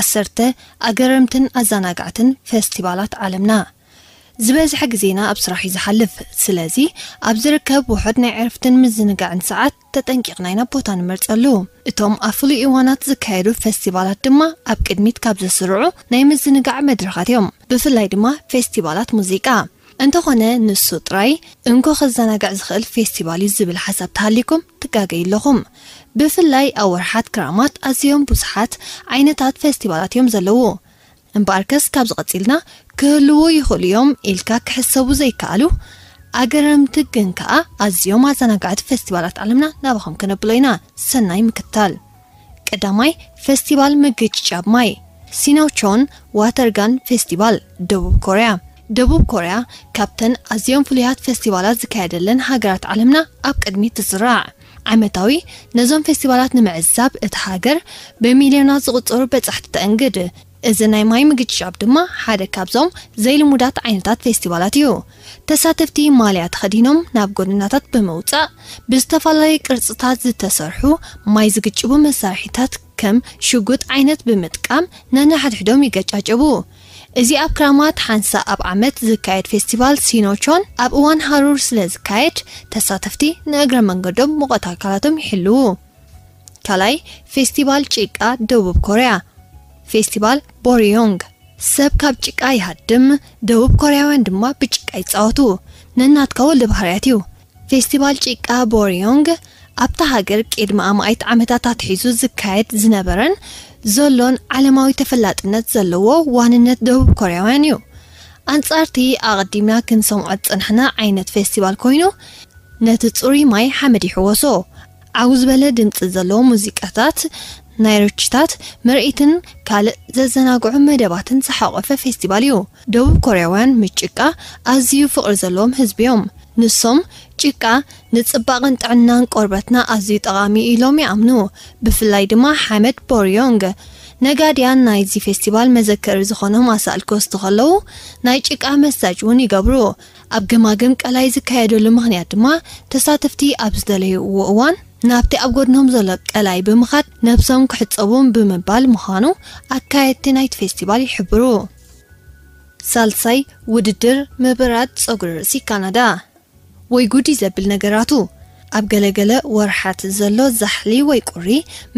ዓሰርተ ኣገረምትን ኣዘናጋዕትን ፌስቲቫላት ዓለምና ዝበዝሐ ግዜና ኣብ ስራሕ እዩ ዝሓልፍ። ስለዚ ኣብ ዝርከብ ውሑድ ናይ ዕርፍትን ምዝንጋዕን ሰዓት ተጠንቂቕና ኢና ቦታ ንመርፀሉ። እቶም ኣብ ፍሉይ እዋናት ዝካየዱ ፌስቲቫላት ድማ ኣብ ቅድሚት ካብ ዘስርዑ ናይ ምዝንጋዕ መድረኻት እዮም። ብፍላይ ድማ ፌስቲቫላት ሙዚቃ እንተኾነ ንሱ ጥራይ እንኮ ከዘናግዕ ዝኽእል ፌስቲቫል እዩ ዝብል ሓሳብ ተሃሊኩም ትጋገይ ኣለኹም ብፍላይ ኣብ ወርሓት ክራማት ኣዝዮም ብዙሓት ዓይነታት ፌስቲቫላት እዮም ዘለዉ። እምበኣርከስ ካብ ዝቐፂልና ክህልዉ ይኽእሉ እዮም ኢልካ ክሕሰቡ ዘይከኣሉ። ኣገረምቲ ግን ድማ ከዓ ኣዝዮም ኣዘናጋዕቲ ፌስቲቫላት ዓለምና ናባኸም ክነብሎ ኢና። ሰናይ ምክትታል። ቀዳማይ ፌስቲቫል ምግጭጫብ ማይ ሲናውቾን ዋተርጋን ፌስቲቫል ደቡብ ኮርያ ደቡብ ኮርያ ካብተን ኣዝዮም ፍሉያት ፌስቲቫላት ዝካየደለን ሃገራት ዓለምና ኣብ ቅድሚት ትስራዕ ዓመታዊ ነዞም ፌስቲቫላት ንምዕዛብ እቲ ሃገር ብሚልዮናት ዝቕፅሩ በጻሕቲ ተአንግድ እዚ ናይ ማይ ምግጭጫብ ድማ ሓደ ካብዞም ዘይልሙዳት ዓይነታት ፌስቲቫላት እዩ። ተሳተፍቲ ማልያ ተኸዲኖም ናብ ጎደናታት ብምውፃእ ብዝተፈላለዩ ቅርፅታት ዝተሰርሑ ማይ ዝግጭቡ መሳርሒታት ከም ሽጉጥ ዓይነት ብምጥቃም ነናሕድሕዶም ይገጫጭቡ እዚ ኣብ ክራማት ሓንሳ ኣብ ዓመት ዝካየድ ፌስቲቫል ሲኖቾን ኣብ እዋን ሃሩር ስለ ዝካየድ ተሳተፍቲ ንእግረ መንገዶም ሙቐት ኣካላቶም ይሕልው ካልኣይ ፌስቲቫል ጭቃ ደቡብ ኮርያ ፌስቲቫል ቦሪዮንግ። ሰብ ካብ ጭቃ ይሃድም ደቡብ ኮርያውያን ድማ ብጭቃ ይፃወቱ። ነናትካ ወልዲ ባህርያት እዩ። ፌስቲቫል ጭቃ ቦሪዮንግ ኣብታ ሃገር ቅድሚ ኣማኢት ዓመታት ኣትሒዙ ዝካየድ ዝነበረን ዘሎን ዓለማዊ ተፈላጥነት ዘለዎ ዋንነት ደቡብ ኮርያውያን እዩ። ኣንጻርቲ ኣቐዲምና ክንሰምዖ ዝፀንሕና ዓይነት ፌስቲቫል ኮይኑ ነቲ ፅሩይ ማይ ሓመድ ይሕወሶ። ዓው ዝበለ ድምፂ ዘለዎ ሙዚቃታት ናይ ርችታት ምርኢትን ካልእ ዘዘናግዑ መደባትን ዝሓቆፈ ፌስቲቫል እዩ። ደቡብ ኮርያውያን ምጭቃ ኣዝዩ ፍቕሪ ዘለዎም ህዝቢ እዮም ንሶም ጭቃ ንፅባቕን ጥዕናን ቆርበትና ኣዝዩ ጠቓሚ ኢሎም ይኣምኑ። ብፍላይ ድማ ሓመድ ቦርዮንግ ነጋድያን ናይዚ ፌስቲቫል መዘከሪ ዝኾኖም ኣሳእል ክወስዱ ከለዉ ናይ ጭቃ መሳጅ እውን ይገብሩ። ኣብ ገማግም ቀላይ ዝካየደሉ ምክንያት ድማ ተሳተፍቲ ኣብ ዝደለይዎ እዋን ናብቲ ኣብ ጎድኖም ዘሎ ቀላይ ብምኻድ ነብሶም ክሕፀቡን ብምባል ምዃኑ ኣካየድቲ ናይቲ ፌስቲቫል ይሕብሩ። ሳልሳይ ውድድር ምብራድ ፀጉሪ ርእሲ ካናዳ ወይ ጉዲ ዘብል ነገራቱ። ኣብ ገለ ገለ ወርሓት ዘሎ ዛሕሊ ወይ ቁሪ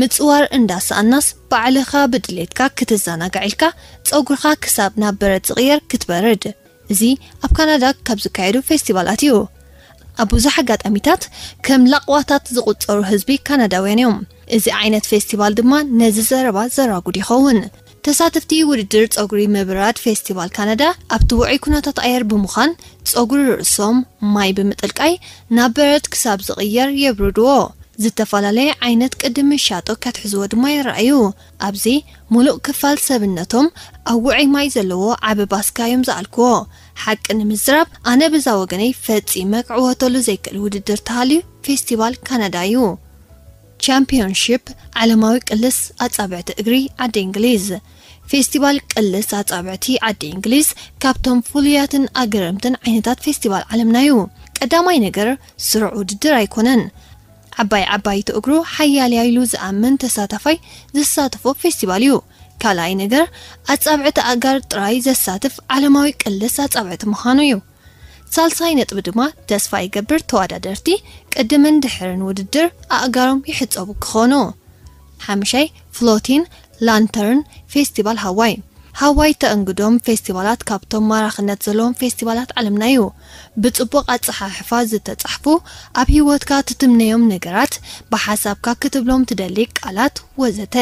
ምፅዋር እንዳሰኣንካስ ባዕልኻ ብድሌትካ ክትዘናጋዕ ኢልካ ፀጉርካ ክሳብ ናብ በረድ ዝቕየር ክትበርድ። እዚ ኣብ ካናዳ ካብ ዝካየዱ ፌስቲቫላት እዩ። ኣብ ብዙሕ ኣጋጣሚታት ከም ላቕዋታት ዝቁፀሩ ህዝቢ ካናዳውያን እዮም። እዚ ዓይነት ፌስቲቫል ድማ ነዚ ዘረባ ዘራጉድ ይኸውን ተሳተፍቲ ውድድር ፀጉሪ ምብራድ ፌስቲቫል ካናዳ ኣብቲ ውዑይ ኩነታት ኣየር ብምዃን ፀጉሪ ርእሶም ማይ ብምጥልቃይ ናብ በረድ ክሳብ ዝቕየር የብርድዎ። ዝተፈላለየ ዓይነት ቅዲ ምሻጦ ከትሕዝዎ ድማ ይረኣዩ። ኣብዚ ሙሉእ ክፋል ሰብነቶም ኣብ ውዑይ ማይ ዘለዎ ዓበ ባስካ እዮም ዝኣልክዎ። ሓቂ ንምዝራብ ኣነ በዛ ወገነይ ፈፂመ ክዕወተሉ ዘይክእል ውድድር ተሃልዩ ፌስቲቫል ካናዳ እዩ ቻምፒዮንሺፕ ዓለማዊ ቅልስ ኣጻብዕቲ እግሪ ዓዲ እንግሊዝ። ፌስቲቫል ቅልስ ኣጻብዕቲ ዓዲ እንግሊዝ ካብቶም ፍሉያትን ኣገረምትን ዓይነታት ፌስቲቫል ዓለምና እዩ ቀዳማይ ነገር ስሩዕ ውድድር ኣይኮነን። ዓባይ ዓባይቲ እግሩ ሓያልያ ኢሉ ዝኣምን ተሳታፋይ ዝሳተፎ ፌስቲቫል እዩ። ካልኣይ ነገር ኣጻብዕቲ ኣጋር ጥራይ ዘሳትፍ ዓለማዊ ቅልስ ኣጻብዕቲ ምዃኑ እዩ ሳልሳይ ነጥቢ ድማ ተስፋ ይገብር ተወዳደርቲ ቅድምን ድሕርን ውድድር ኣእጋሮም ይሕፀቡ ክኾኑ ሓምሻይ ፍሎቲን ላንተርን ፌስቲቫል ሃዋይ ሃዋይ ተእንግዶም ፌስቲቫላት ካብቶም ማራኽነት ዘለዎም ፌስቲቫላት ዓለምና እዩ ብፅቡቅ ኣፀሓሕፋ ዝተፃሕፉ ኣብ ሂወትካ ትትምነዮም ነገራት ብሓሳብካ ክትብሎም ትደሊ ቃላት ወዘተ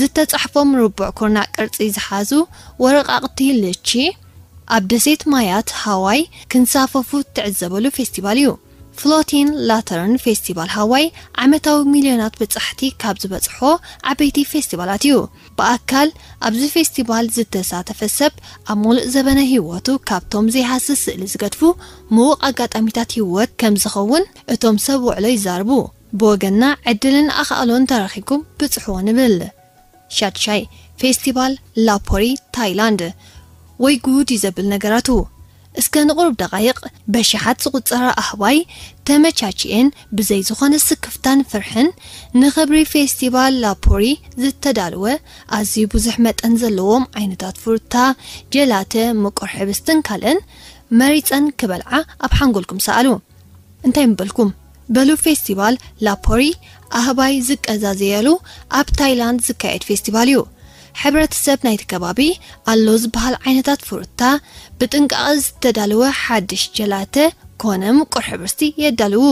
ዝተፃሕፎም ርቡዕ ኩርናዕ ቅርፂ ዝሓዙ ወረቃቅቲ ልቺ ኣብ ደሴት ማያት ሃዋይ ክንሳፈፉ ትዕዘበሉ ፌስቲቫል እዩ። ፍሎቲን ላተርን ፌስቲቫል ሃዋይ ዓመታዊ ሚልዮናት በፃሕቲ ካብ ዝበፅሖ ዓበይቲ ፌስቲቫላት እዩ። ብኣካል ኣብዚ ፌስቲቫል ዝተሳተፈ ሰብ ኣብ ሙሉእ ዘበነ ሂወቱ ካብቶም ዘይሃስስ ስእሊ ዝገድፉ ምዉቕ ኣጋጣሚታት ሂወት ከም ዝኸውን እቶም ሰብ ውዕሎ ይዛርቡ። ብወገንና ዕድልን ኣኽኣሎን ተረኺብኩም ብፅሕዎ ንብል። ሻድሻይ ፌስቲቫል ላፖሪ ታይላንድ ወይ ጉድ እዩ ዘብል ነገራቱ እስከ ንቑርብ ደቓይቕ በሽሓት ዝቝፀራ ኣህባይ ተመቻችአን ብዘይ ዝኾነ ስክፍታን ፍርሕን ንኽብሪ ፌስቲቫል ላፖሪ ዝተዳለወ ኣዝዩ ብዙሕ መጠን ዘለዎም ዓይነታት ፍሩታ ጀላተ ምቁር ሕብስትን ካልእን መሪፀን ክበልዓ ኣብ ሓንጎልኩም ሰኣሉ። እንታይ ምበልኩም? በሉ ፌስቲቫል ላፖሪ ኣህባይ ዝቀዛዘየሉ ኣብ ታይላንድ ዝካየድ ፌስቲቫል እዩ ሕብረተሰብ ናይቲ ከባቢ ኣሎ ዝበሃል ዓይነታት ፍሩታ ብጥንቃቐ ዝተዳለወ ሓድሽ ጀላተ ኮነ ምቁር ሕብስቲ የዳልዉ።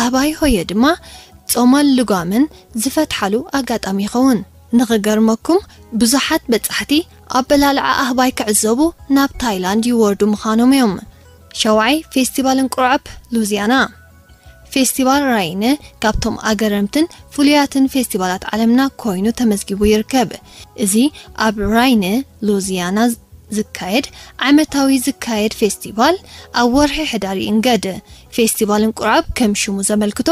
ኣህባይ ሆየ ድማ ጾመን ልጓምን ዝፈትሓሉ ኣጋጣሚ ይኸውን። ንኽገርመኩም ብዙሓት በጻሕቲ ኣበላልዓ ኣህባይ ክዕዘቡ ናብ ታይላንድ ይወርዱ ምዃኖም እዮም። ሸውዓይ ፌስቲቫል እንቁርዓብ ሉዝያና ፌስቲቫል ራይነ ካብቶም ኣገረምትን ፍሉያትን ፌስቲቫላት ዓለምና ኮይኑ ተመዝጊቡ ይርከብ። እዚ ኣብ ራይነ ሉዝያና ዝካየድ ዓመታዊ ዝካየድ ፌስቲቫል ኣብ ወርሒ ሕዳር ይእንገድ። ፌስቲቫል እንቁርዓብ ከም ሽሙ ዘመልክቶ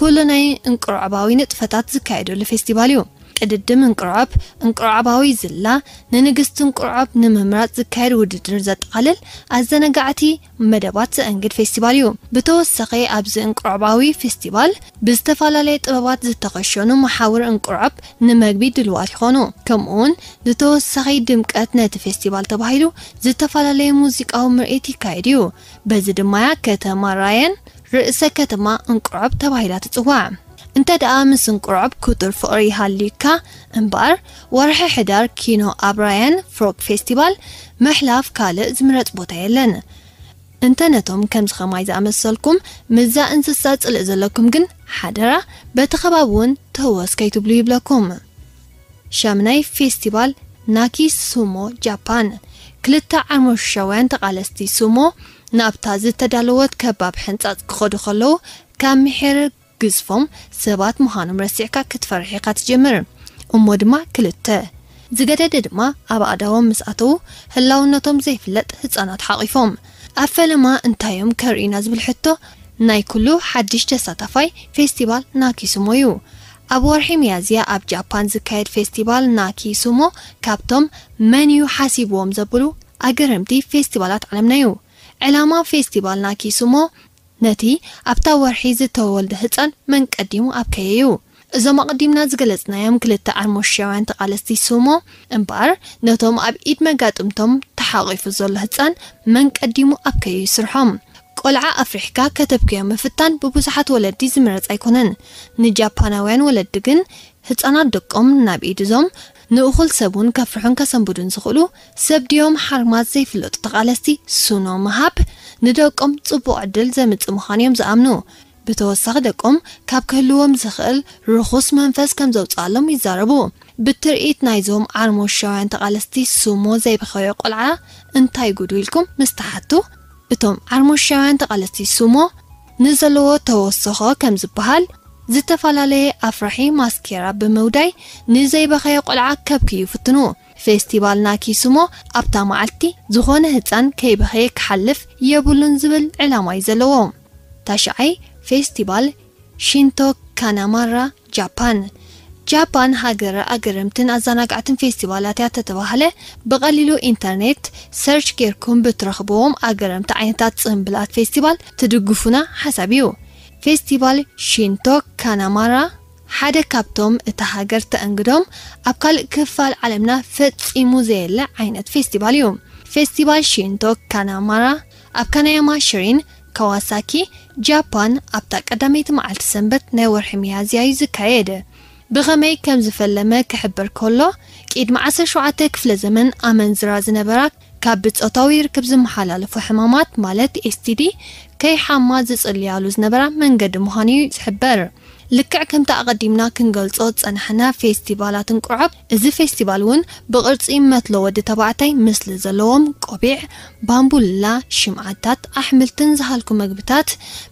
ኩሉ ናይ እንቁርዓባዊ ንጥፈታት ዝካየደሉ ፌስቲቫል እዩ ቅድድም እንቁርዓብ እንቁርዓባዊ ዝላ ንንግስቲ እንቁርዓብ ንምምራፅ ዝካየድ ውድድር ዘጠቓልል ኣዘነጋዕቲ መደባት ዘአንግድ ፌስቲቫል እዩ ብተወሳኺ ኣብዚ እንቁርዓባዊ ፌስቲቫል ብዝተፈላለየ ጥበባት ዝተኸሸኑ መሓውር እንቁርዓብ ንመግቢ ድልዋት ይኾኑ ከምኡውን ብተወሳኺ ድምቀት ነቲ ፌስቲቫል ተባሂሉ ዝተፈላለዩ ሙዚቃዊ ምርኢት ይካየድ እዩ በዚ ድማያ ከተማ ራየን ርእሰ ከተማ እንቁርዓብ ተባሂላ ትፅዋዕ እንተ ደኣ ምስ እንቁርዓብ ክጡር ፍቕሪ ይሃልዩካ እምበር ወርሒ ሕዳር ኪኖ ኣብ ራያን ፍሮክ ፌስቲቫል ምሕላፍ ካልእ ዝምረፅ ቦታ የለን እንተ ነቶም ከምዚ ኸማይ ዝኣመሰልኩም ምዛ እንስሳ ጽልእ ዘለኩም ግን ሓደራ በቲ ኸባቢ እውን ተወስ ከይትብሉ ይብለኩም ሻምናይ ፌስቲቫል ናኪ ሱሞ ጃፓን ክልተ ዓርሞሻውያን ተቓለስቲ ሱሞ ናብታ ዝተዳለወት ከባብ ሕንፃፅ ክኸዱ ከለዉ ካብ ምሕር ግዝፎም ሰባት ምዃኖም ረሲዕካ ክትፈርሕ ኢኻ ትጀምር። እሞ ድማ ክልተ። ዝገደደ ድማ ኣብ ኣእዳዎም ምስ ኣተዉ ህላውነቶም ዘይፍለጥ ህፃናት ሓቒፎም። ኣብ ፈለማ እንታዮም ከርኢና ዝብል ሕቶ ናይ ኩሉ ሓድሽ ተሳታፋይ ፌስቲቫል ናኪ ሱሞ እዩ። ኣብ ወርሒ መያዝያ ኣብ ጃፓን ዝካየድ ፌስቲቫል ናኪ ሱሞ ካብቶም መን እዩ ሓሲብዎም ዘብሉ ኣገረምቲ ፌስቲቫላት ዓለምና እዩ። ዕላማ ፌስቲቫል ናኪ ሱሞ ነቲ ኣብታ ወርሒ ዝተወልደ ህፃን መን ቀዲሙ ኣብ ከየ እዩ እዞም ኣቐዲምና ዝገለጽናዮም ክልተ ዓርሞሻውያን ተቓለስቲ ሱሞ እምበር ነቶም ኣብ ኢድ መጋጥምቶም ተሓቒፉ ዘሎ ህፃን መን ቀዲሙ ኣብ ከየ ይስርሖም ቆልዓ ኣፍሪሕካ ከተብክዮ ምፍታን ብብዙሓት ወለዲ ዝምረፅ ኣይኮነን ንጃፓናውያን ወለዲ ግን ህፃናት ደቆም ናብ ኢድ እዞም ንእኹል ሰብ እውን ከፍርሑን ከሰንብዱን ዝኽእሉ ሰብ ድዮም ሓርማት ዘይፍለጡ ተቓለስቲ ሱኖ ምሃብ ንደቆም ጽቡቕ ዕድል ዘምጽእ ምዃን እዮም ዝኣምኑ ብተወሳኺ ደቆም ካብ ክህልዎም ዝኽእል ርኹስ መንፈስ ከም ዘውፅኣሎም ይዛረቡ ብትርኢት ናይዞም ዓርሞሻውያን ተቓለስቲ ሱሞ ዘይበኸዮ ቆልዓ እንታይ ጉዱ ኢልኩም ምስ ተሓቱ እቶም ዓርሞሻውያን ተቓለስቲ ሱሞ ንዘለዎ ተወስኾ ከም ዝበሃል ዝተፈላለየ ኣፍራሒ ማስኬራ ብምውዳይ ንዘይበኸየ ቆልዓ ከብኪ ይፍትኑ ፌስቲቫል ናኪ ሱሞ ኣብታ መዓልቲ ዝኾነ ህፃን ከይበኸየ ክሓልፍ የብሉን ዝብል ዕላማ እዩ ዘለዎ። ታሽዓይ ፌስቲቫል ሽንቶ ካናማራ ጃፓን ጃፓን ሃገረ ኣገረምትን ኣዘናጋዕትን ፌስቲቫላት እያ ተተባሃለ ብቐሊሉ ኢንተርኔት search ጌርኩም ብትረኽብዎም ኣገረምቲ ዓይነታት ጽምብላት ፌስቲቫል ትድግፉና ሓሳብ እዩ። ፌስቲቫል ሽንቶ ካናማራ ሓደ ካብቶም እታ ሃገር ተአንግዶም ኣብ ካልእ ክፋል ዓለምና ፈጺሙ ዘየለ ዓይነት ፌስቲቫል እዩ። ፌስቲቫል ሽንቶ ካናማራ ኣብ ካናያማ ሽሪን ካዋሳኪ ጃፓን ኣብታ ቀዳመይቲ መዓልቲ ሰንበት ናይ ወርሒ መያዝያ እዩ ዝካየድ ብኸመይ ከም ዝፈለመ ክሕብር ከሎ ቅድሚ 17 ክፍለ ዘመን ኣመንዝራ ዝነበራ ካብ ብፆታዊ ርክብ ዝመሓላለፉ ሕማማት ማለት ኤስቲዲ ከይሓማ ዝጽልያሉ ዝነበራ መንገዲ ምዃኑ እዩ ዝሕበር ልክዕ ከምቲ ኣቐዲምና ክንገልጾ ፀናሕና ፌስቲቫላት እንቁዓብ እዚ ፌስቲቫል እውን ብቅርፂ መትሎ ወዲ ተባዕታይ ምስሊ ዘለዎም ቆቢዕ ባምቡላ ሽምዓታት ኣሕምልትን ዝሃልኩ መግብታት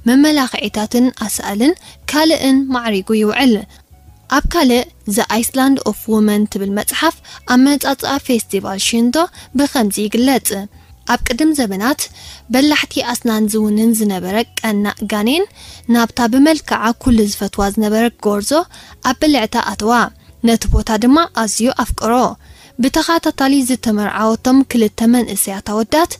መመላኽዒታትን ኣስኣልን ካልእን ማዕሪጉ ይውዕል ኣብ ካልእ The Island of Women ትብል መፅሓፍ ኣመፃፅኣ ፌስቲቫል ሽንቶ ብከምዚ ይግለጽ። ኣብ ቅድም ዘመናት በላሕቲ ኣስናን ዝውንን ዝነበረ ቀናእ ጋኔን ናብታ ብመልክዓ ኩሉ ዝፈትዋ ዝነበረ ጎርዞ ኣብ ብልዕታ ኣትዋ። ነቲ ቦታ ድማ ኣዝዩ ኣፍቅሮ። ብተኸታታሊ ዝተመርዓወቶም ክልተ መንእሰያት ኣወዳት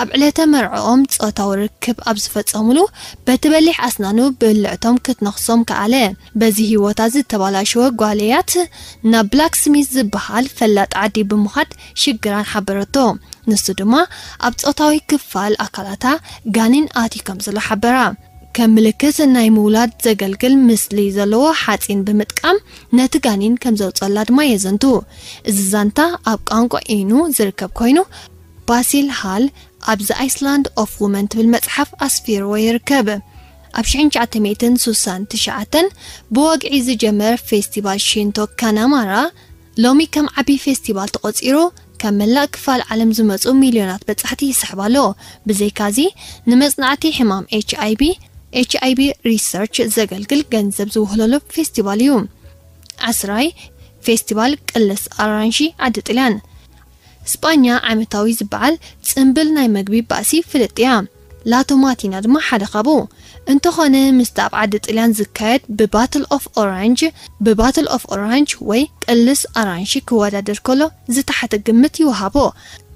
ኣብ ዕለተ መርዕኦም ፆታዊ ርክብ ኣብ ዝፈፀሙሉ በቲ በሊሕ ኣስናኑ ብልዕቶም ክትነኽሶም ከኣለ በዚ ሂወታ ዝተባላሸወ ጓልያት ናብ blacksmith ዝበሃል ፈላጥ ዓዲ ብምዃድ ሽግራን ሓበረቶ። ንሱ ድማ ኣብ ፆታዊ ክፋል ኣካላታ ጋኒን ኣትዩ ከም ዘሎ ሓበራ። ከም ምልክት ናይ ምውላድ ዘገልግል ምስሊ ዘለዎ ሓፂን ብምጥቃም ነቲ ጋኒን ከም ዘውፀላ ድማ የዘንቱ። እዚ ዛንታ ኣብ ቋንቋ ኢኑ ዝርከብ ኮይኑ ባሲል ሃል ኣብዚ Island of Women ትብል መፅሓፍ ኣስፊርዎ ይርከብ። ኣብ 1969 ብወግዒ ዝጀመረ ፌስቲቫል ሽንቶ ካናማራ ሎሚ ከም ዓብይ ፌስቲቫል ተቆፂሩ ካብ መላእ ክፋል ዓለም ዝመፁ ሚልዮናት በፃሕቲ ይስሕባሎ ብዘይካዚ ንመፅናዕቲ ሕማም HIV HIV research ዘገልግል ገንዘብ ዝውህለሉ ፌስቲቫል እዩ። ዓስራይ ፌስቲቫል ቅልስ ኣራንሺ ዓዲ ጥልያን ስጳኛ ዓመታዊ ዝበዓል ፅምብል ናይ መግቢ ባእሲ ፍልጥ እያ። ላቶማቲና ድማ ሓደ ካብኡ እንተኾነ ምስቲ ኣብ ዓዲ ጥልያን ዝካየድ ብ Battle of Orange ብ Battle of Orange ወይ ቅልስ ኣራንሺ ክወዳደር ከሎ ዝተሓተ ግምት ይወሃቦ።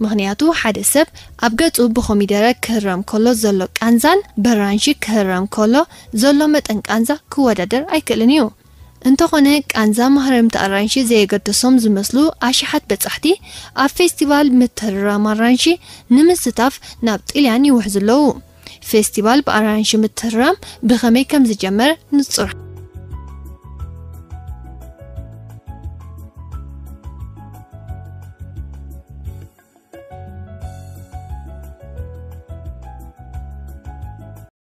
ምክንያቱ ሓደ ሰብ ኣብ ገፁ ብኮሚደረ ክህረም ከሎ ዘሎ ቃንዛን ብኣራንሺ ክህረም ከሎ ዘሎ መጠን ቃንዛ ክወዳደር ኣይክእልን እዩ እንተኾነ ቃንዛ ማህረምቲ ኣራንሺ ዘየገደሶም ዝመስሉ ኣሽሓት በጻሕቲ ኣብ ፌስቲቫል ምትህርራም ኣራንሺ ንምስታፍ ናብ ጢልያን ይውሕዝ ኣለዉ። ፌስቲቫል ብኣራንሺ ምትህርራም ብኸመይ ከም ዝጀመረ ንጹር